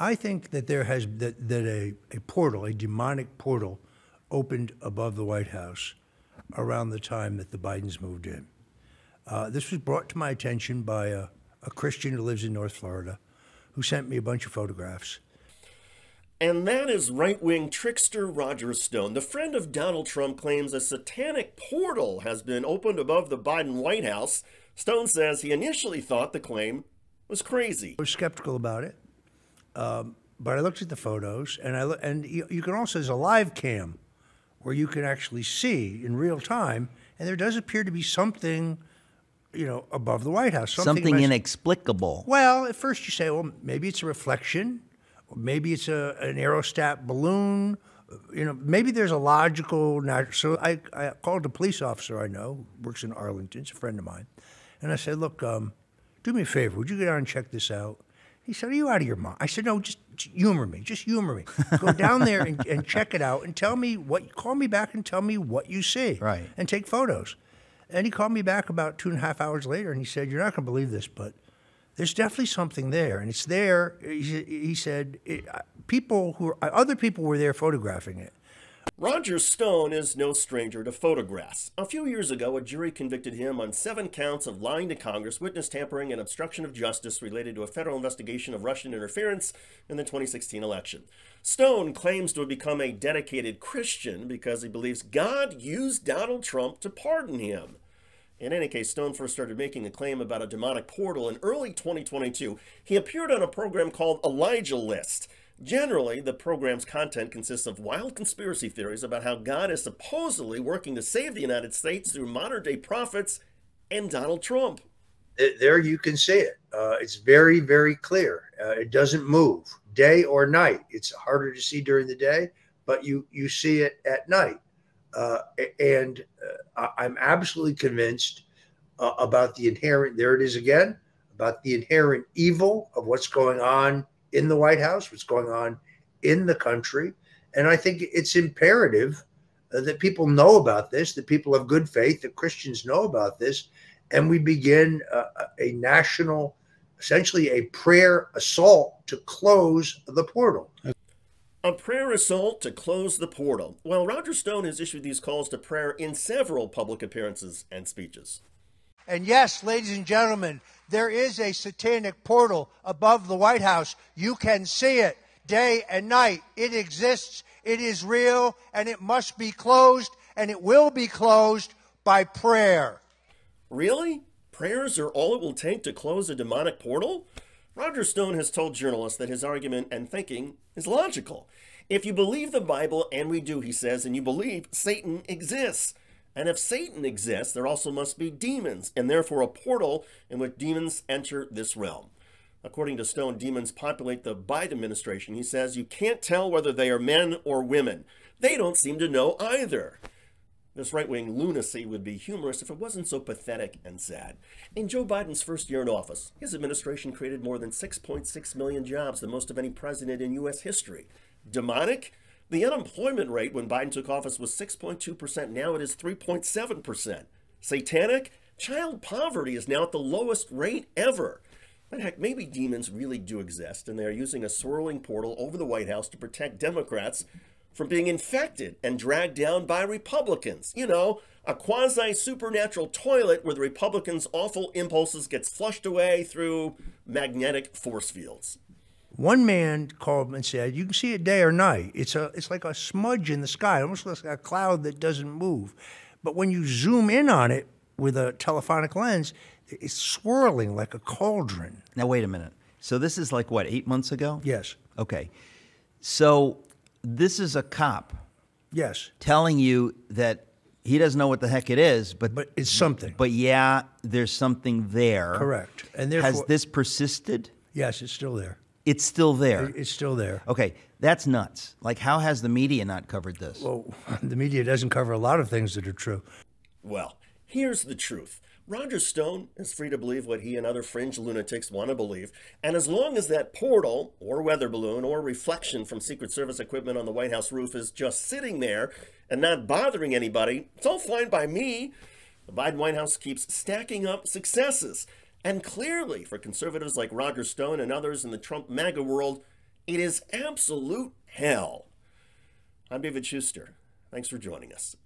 I think that there has that, that a, a portal, a demonic portal, opened above the White House around the time that the Bidens moved in. Uh, this was brought to my attention by a, a Christian who lives in North Florida, who sent me a bunch of photographs. And that is right wing trickster Roger Stone. The friend of Donald Trump claims a satanic portal has been opened above the Biden White House. Stone says he initially thought the claim was crazy. I was skeptical about it, um, but I looked at the photos, and I lo- and you, you can also there's a live cam where you can actually see in real time, and there does appear to be something, you know, above the White House. Something mas- inexplicable. Well, at first you say, well, maybe it's a reflection, or maybe it's a an aerostat balloon. You know, maybe there's a logical. nat- So I, I called a police officer I know, works in Arlington, it's a friend of mine, and I said, look, um, do me a favor, would you go down and check this out? He said, Are you out of your mind? I said, No, just, just humor me. Just humor me. Go down there and, and check it out and tell me what, call me back and tell me what you see. Right. And take photos. And he called me back about two and a half hours later and he said, You're not going to believe this, but there's definitely something there. And it's there. He, said- he said, it, People who, are, other people were there photographing it. Roger Stone is no stranger to photographs. A few years ago, a jury convicted him on seven counts of lying to Congress, witness tampering, and obstruction of justice related to a federal investigation of Russian interference in the 2016 election. Stone claims to have become a dedicated Christian because he believes God used Donald Trump to pardon him. In any case, Stone first started making a claim about a demonic portal in early 2022. He appeared on a program called Elijah List. Generally, the program's content consists of wild conspiracy theories about how God is supposedly working to save the United States through modern day prophets and Donald Trump. There you can see it. Uh, it's very, very clear. Uh, it doesn't move day or night. It's harder to see during the day, but you you see it at night. Uh, and uh, I'm absolutely convinced uh, about the inherent. There it is again about the inherent evil of what's going on in the White House, what's going on in the country, and I think it's imperative uh, that people know about this, that people of good faith, that Christians know about this, and we begin uh, a national, essentially a prayer assault to close the portal. A prayer assault to close the portal. While Roger Stone has issued these calls to prayer in several public appearances and speeches. And yes, ladies and gentlemen, there is a satanic portal above the White House. You can see it day and night. It exists, it is real, and it must be closed, and it will be closed by prayer. Really? Prayers are all it will take to close a demonic portal? Roger Stone has told journalists that his argument and thinking is logical. If you believe the Bible, and we do, he says, and you believe Satan exists. And if Satan exists, there also must be demons, and therefore a portal in which demons enter this realm. According to Stone, demons populate the Biden administration. He says you can't tell whether they are men or women. They don't seem to know either. This right wing lunacy would be humorous if it wasn't so pathetic and sad. In Joe Biden's first year in office, his administration created more than 6.6 million jobs, the most of any president in U.S. history. Demonic? The unemployment rate when Biden took office was 6.2%. Now it is 3.7%. Satanic? Child poverty is now at the lowest rate ever. But heck, maybe demons really do exist, and they are using a swirling portal over the White House to protect Democrats from being infected and dragged down by Republicans. You know, a quasi supernatural toilet where the Republicans' awful impulses gets flushed away through magnetic force fields. One man called and said, "You can see it day or night. It's a, it's like a smudge in the sky, almost like a cloud that doesn't move. But when you zoom in on it with a telephonic lens, it's swirling like a cauldron." Now, wait a minute. So this is like what, eight months ago? Yes, Okay. So this is a cop yes, telling you that he doesn't know what the heck it is, but but it's something. but yeah, there's something there. Correct. And Has this persisted? yes, it's still there. It's still there. It's still there. Okay, that's nuts. Like, how has the media not covered this? Well, the media doesn't cover a lot of things that are true. Well, here's the truth. Roger Stone is free to believe what he and other fringe lunatics want to believe, and as long as that portal, or weather balloon, or reflection from Secret Service equipment on the White House roof is just sitting there and not bothering anybody, it's all fine by me. The Biden White House keeps stacking up successes. And clearly, for conservatives like Roger Stone and others in the Trump MAGA world, it is absolute hell. I'm David Shuster. Thanks for joining us.